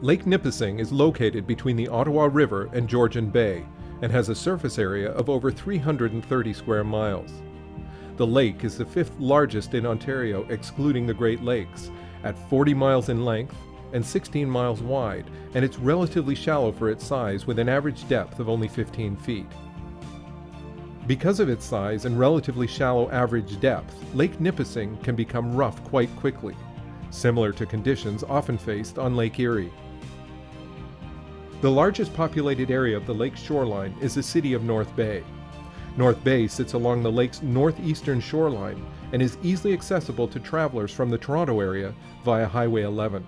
Lake Nipissing is located between the Ottawa River and Georgian Bay and has a surface area of over 330 square miles. The lake is the fifth largest in Ontario excluding the Great Lakes, at 40 miles in length and 16 miles wide, and it's relatively shallow for its size with an average depth of only 15 feet. Because of its size and relatively shallow average depth, Lake Nipissing can become rough quite quickly, similar to conditions often faced on Lake Erie. The largest populated area of the lake's shoreline is the city of North Bay. North Bay sits along the lake's northeastern shoreline and is easily accessible to travelers from the Toronto area via Highway 11.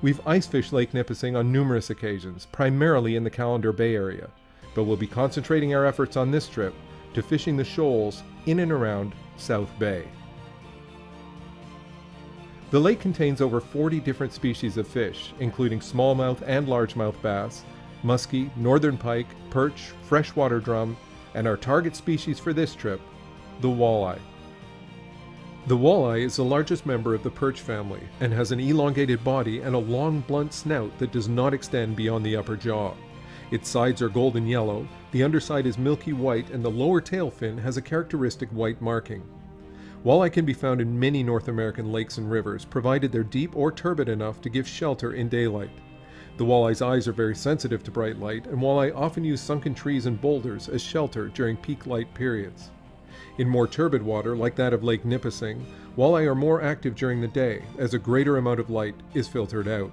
We've ice fished Lake Nipissing on numerous occasions, primarily in the Callander Bay area, but we'll be concentrating our efforts on this trip to fishing the shoals in and around South Bay. The lake contains over 40 different species of fish, including smallmouth and largemouth bass, muskie, northern pike, perch, freshwater drum, and our target species for this trip, the walleye. The walleye is the largest member of the perch family and has an elongated body and a long blunt snout that does not extend beyond the upper jaw. Its sides are golden yellow, the underside is milky white, and the lower tail fin has a characteristic white marking. Walleye can be found in many North American lakes and rivers, provided they're deep or turbid enough to give shelter in daylight. The walleye's eyes are very sensitive to bright light, and walleye often use sunken trees and boulders as shelter during peak light periods. In more turbid water, like that of Lake Nipissing, walleye are more active during the day, as a greater amount of light is filtered out.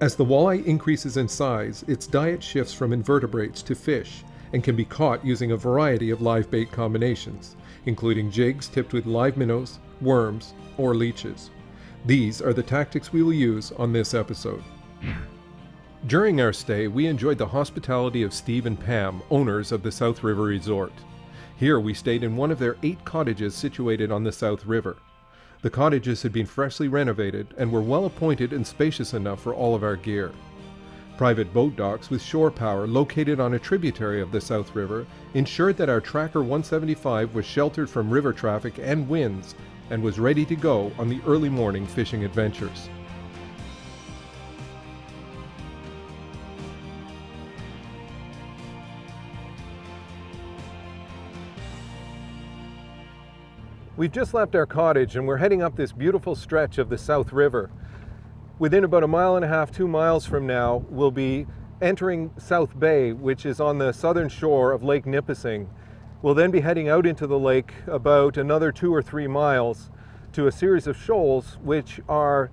As the walleye increases in size, its diet shifts from invertebrates to fish, and can be caught using a variety of live bait combinations, including jigs tipped with live minnows, worms, or leeches. These are the tactics we will use on this episode. During our stay, we enjoyed the hospitality of Steve and Pam, owners of the South River Resort. Here we stayed in one of their eight cottages situated on the South River. The cottages had been freshly renovated and were well appointed and spacious enough for all of our gear. Private boat docks with shore power located on a tributary of the South River ensured that our Tracker 175 was sheltered from river traffic and winds and was ready to go on the early morning fishing adventures. We've just left our cottage and we're heading up this beautiful stretch of the South River. Within about a mile and a half, two miles from now, we'll be entering South Bay, which is on the southern shore of Lake Nipissing. We'll then be heading out into the lake about another two or three miles to a series of shoals which are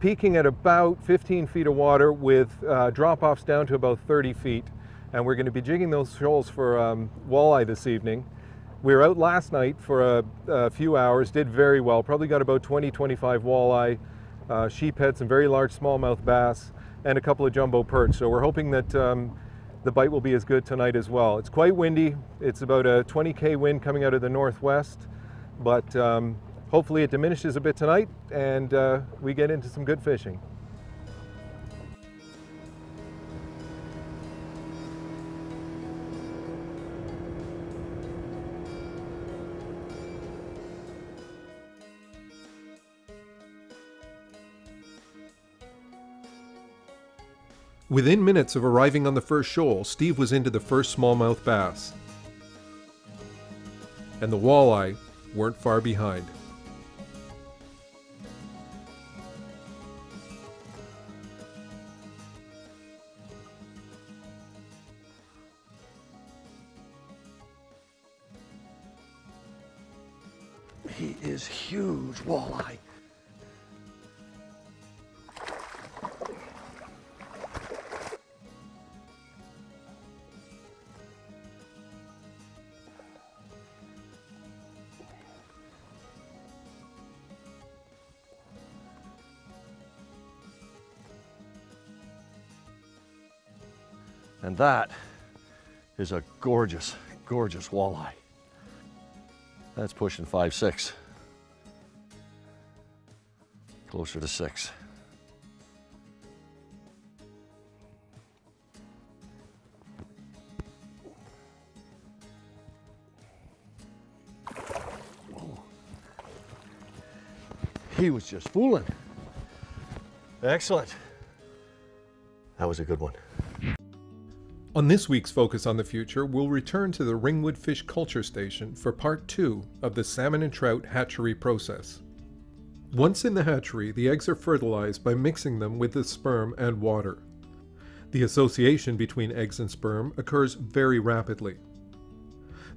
peaking at about 15 feet of water with uh, drop-offs down to about 30 feet. And we're going to be jigging those shoals for um, walleye this evening. We were out last night for a, a, few hours, did very well, probably got about 20, 25 walleye, uh, sheephead, some very large smallmouth bass, and a couple of jumbo perch. So we're hoping that um, the bite will be as good tonight as well. It's quite windy. It's about a 20k wind coming out of the northwest, but um, hopefully it diminishes a bit tonight and uh, we get into some good fishing. Within minutes of arriving on the first shoal, Steve was into the first smallmouth bass. And the walleye weren't far behind. He is huge walleye. And that is a gorgeous, gorgeous walleye. That's pushing five, six. Closer to six. He was just fooling. Excellent. That was a good one. On this week's Focus on the Future, we'll return to the Ringwood Fish Culture Station for part two of the salmon and trout hatchery process. Once in the hatchery, the eggs are fertilized by mixing them with the sperm and water. The association between eggs and sperm occurs very rapidly.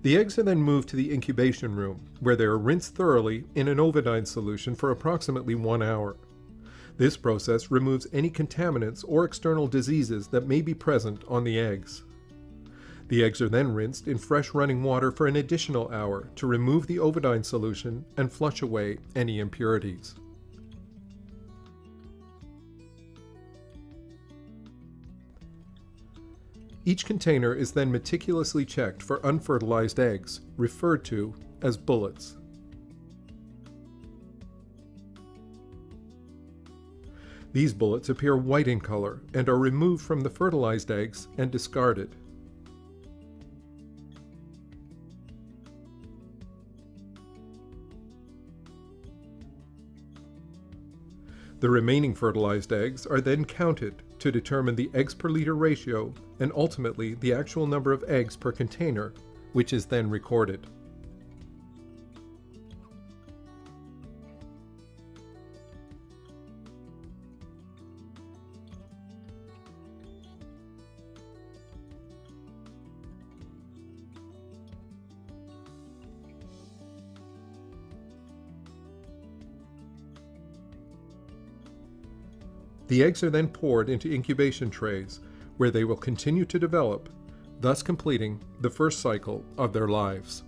The eggs are then moved to the incubation room, where they are rinsed thoroughly in an Ovadine solution for approximately one hour. This process removes any contaminants or external diseases that may be present on the eggs. The eggs are then rinsed in fresh running water for an additional hour to remove the Ovadine solution and flush away any impurities. Each container is then meticulously checked for unfertilized eggs, referred to as bullets. These bullets appear white in color and are removed from the fertilized eggs and discarded. The remaining fertilized eggs are then counted to determine the eggs per liter ratio and ultimately the actual number of eggs per container, which is then recorded. The eggs are then poured into incubation trays, where they will continue to develop, thus completing the first cycle of their lives.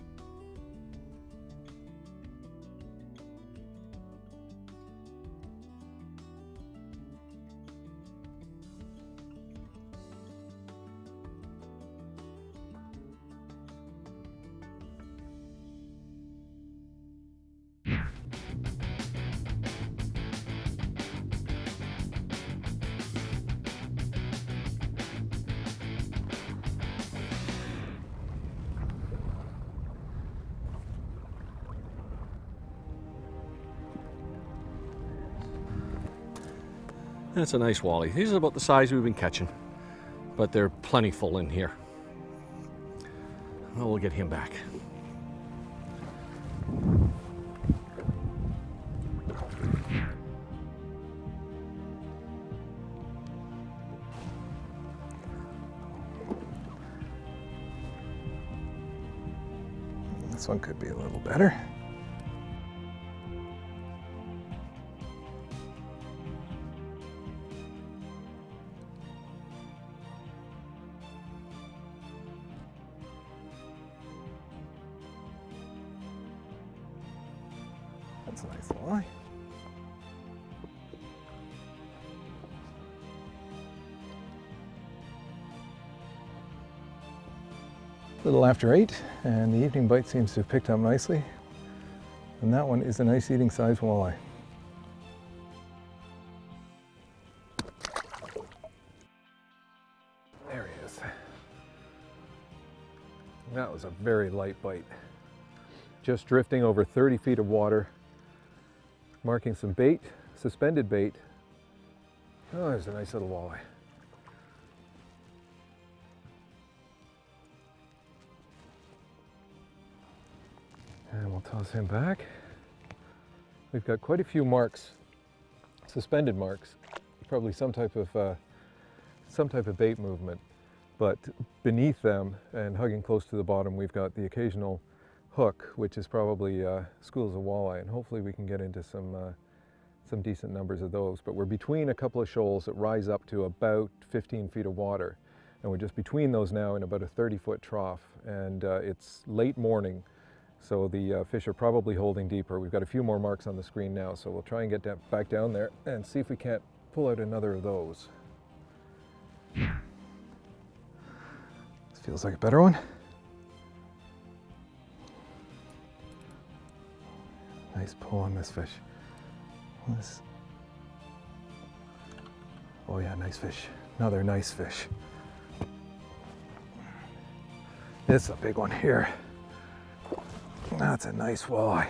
That's a nice wally. These are about the size we've been catching, but they're plentiful in here. Well, we'll get him back. This one could be a little better. That's a nice walleye. little after eight, and the evening bite seems to have picked up nicely. And that one is a nice eating size walleye. There he is. That was a very light bite. Just drifting over 30 feet of water, marking some bait, suspended bait. Oh, there's a nice little walleye. And we'll toss him back. We've got quite a few marks, suspended marks, probably some type of uh, some type of bait movement. But beneath them and hugging close to the bottom, we've got the occasional hook, which is probably uh, schools of walleye, and hopefully we can get into some uh, some decent numbers of those. But we're between a couple of shoals that rise up to about 15 feet of water, and we're just between those now in about a 30 foot trough, and uh, it's late morning. So the uh, fish are probably holding deeper. We've got a few more marks on the screen now, so we'll try and get back down there and see if we can't pull out another of those. This feels like a better one. Ah, nice pull on this fish. This. Oh yeah, nice fish. Another nice fish. This is a big one here. That's a nice walleye.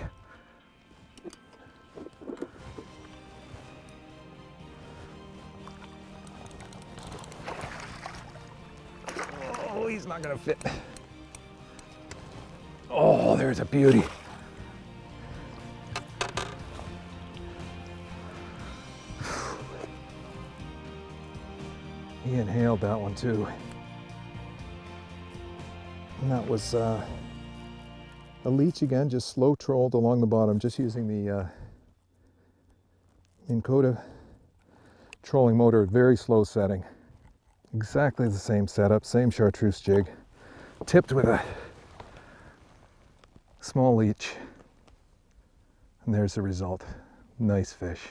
Oh, he's not gonna fit. Oh, there's a beauty. He inhaled that one too. And that was uh, a leech again, just slow trolled along the bottom, just using the uh, Minn Kota trolling motor very slow setting. Exactly the same setup, same chartreuse jig, tipped with a small leech. And there's the result. Nice fish.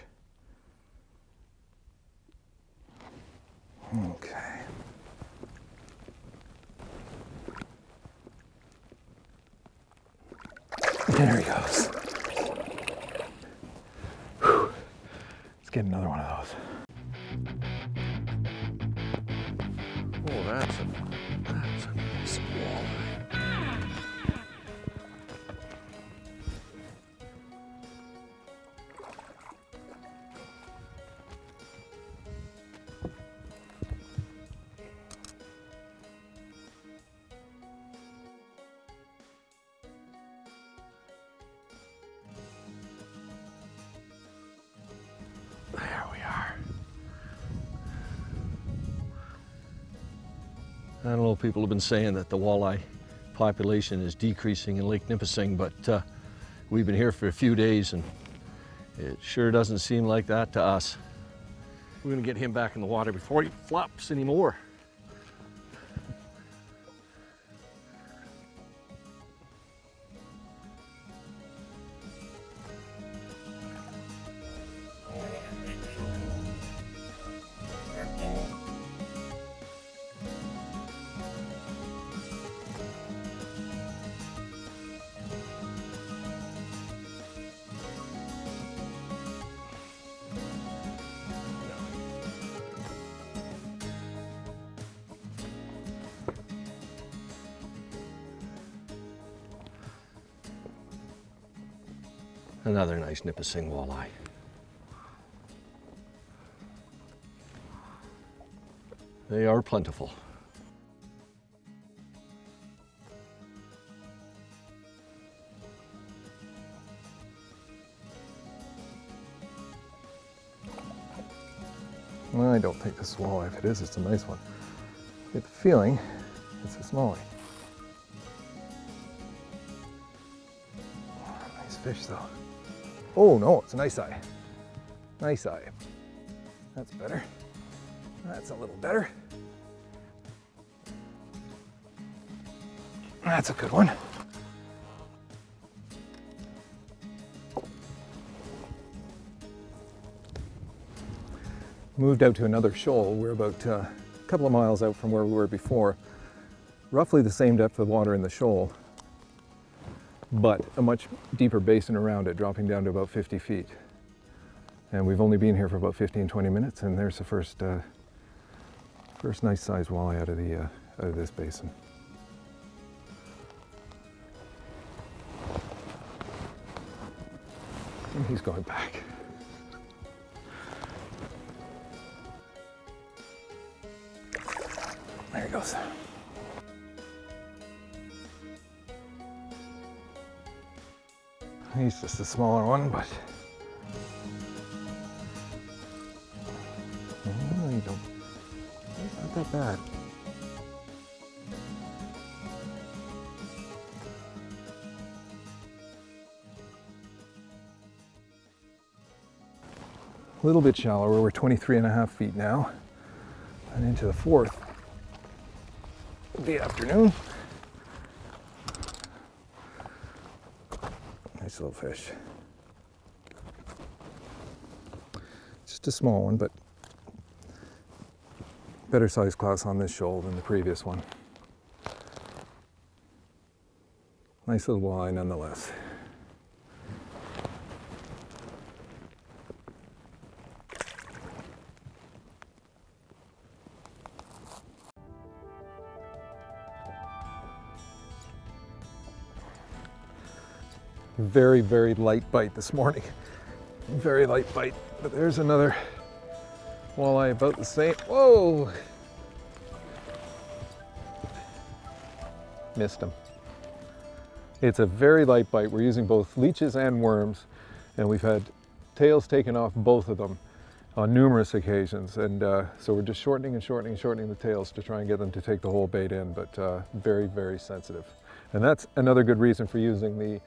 Okay. There he goes. Whew. Let's get another one of those. Oh, that's a, people have been saying that the walleye population is decreasing in Lake Nipissing, but uh, we've been here for a few days and it sure doesn't seem like that to us. We're gonna get him back in the water before he flops anymore. Another nice Nipissing walleye. They are plentiful. Well, I don't think this is walleye. If it is, it's a nice one. I get the feeling it's a smallie. Nice fish though. Oh no, it's a nice eye. Nice eye. That's better. That's a little better. That's a good one. Moved out to another shoal. We're about uh, a couple of miles out from where we were before. Roughly the same depth of water in the shoal, but a much deeper basin around it, dropping down to about 50 feet. And we've only been here for about 15, 20 minutes, and there's the first, uh, first nice sized walleye out of, the, uh, out of this basin. And he's going back. There he goes. He's just a smaller one, but mm, Oh, you don't. It's not that bad. A little bit shallower. We're 23 and a half feet now, and into the fourth of the afternoon. Nice little fish. Just a small one, but better size class on this shoal than the previous one. Nice little walleye nonetheless. Very, very light bite this morning. Very light bite, but there's another walleye about the same. Whoa! Missed him. It's a very light bite. We're using both leeches and worms, and we've had tails taken off both of them on numerous occasions. And uh, so we're just shortening and shortening and shortening the tails to try and get them to take the whole bait in, but uh, very, very sensitive. And that's another good reason for using the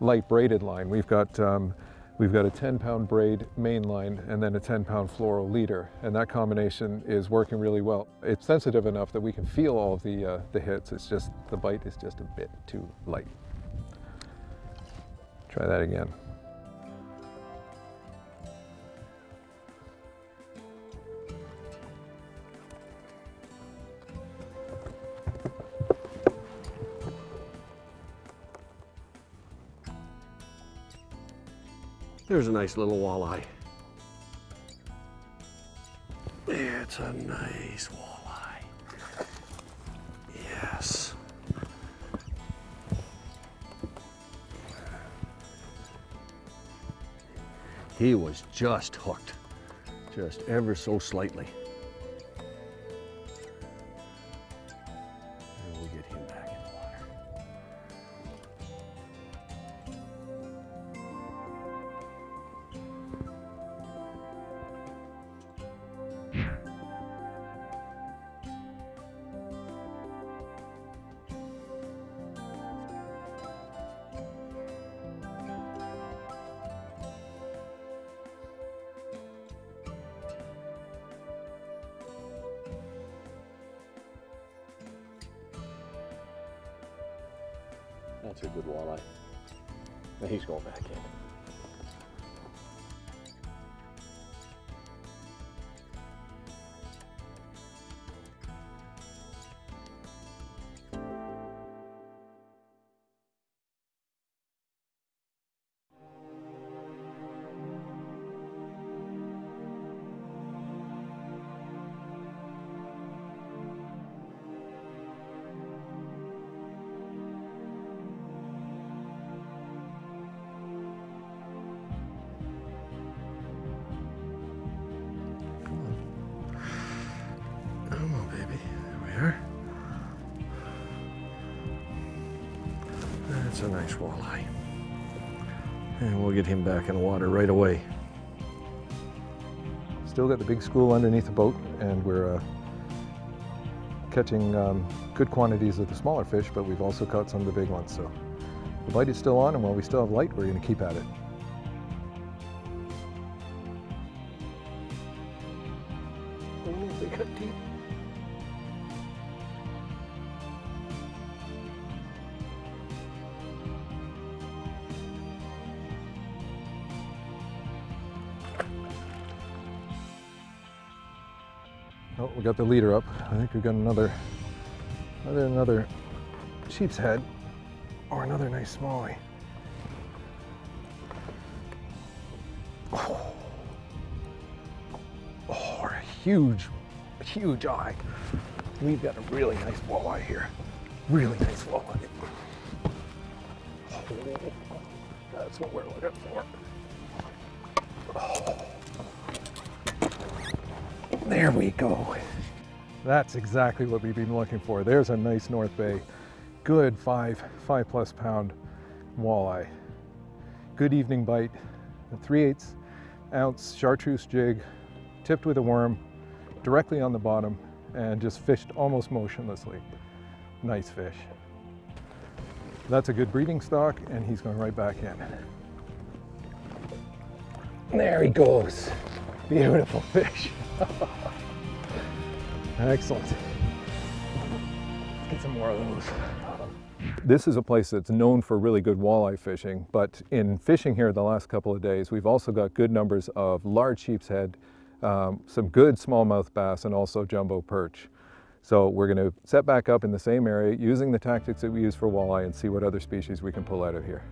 light braided line. We've got, um, we've got a 10 pound braid main line and then a 10 pound fluoro leader. And that combination is working really well. It's sensitive enough that we can feel all of the, uh, the hits. It's just, the bite is just a bit too light. Try that again. There's a nice little walleye. It's a nice walleye. Yes. He was just hooked, just ever so slightly. That's a good walleye. Eh? Now he's going back in. That's a nice walleye. And we'll get him back in the water right away. Still got the big school underneath the boat, and we're uh, catching um, good quantities of the smaller fish, but we've also caught some of the big ones. So the bite is still on, and while we still have light, we're going to keep at it. Oh, we got the leader up. I think we got another, another, another sheep's head, or another nice smallie. Oh, oh or a huge, huge eye. We've got a really nice walleye here. Really nice walleye. Oh, that's what we're looking for. There we go. That's exactly what we've been looking for. There's a nice North Bay, good five, five plus pound walleye. Good evening bite, a 3 8 ounce chartreuse jig, tipped with a worm, directly on the bottom, and just fished almost motionlessly. Nice fish. That's a good breeding stock, and he's going right back in. There he goes. Beautiful fish. Excellent. Let's get some more of those. This is a place that's known for really good walleye fishing, but in fishing here the last couple of days, we've also got good numbers of large sheep's head, um, some good smallmouth bass, and also jumbo perch. So we're going to set back up in the same area using the tactics that we use for walleye and see what other species we can pull out of here.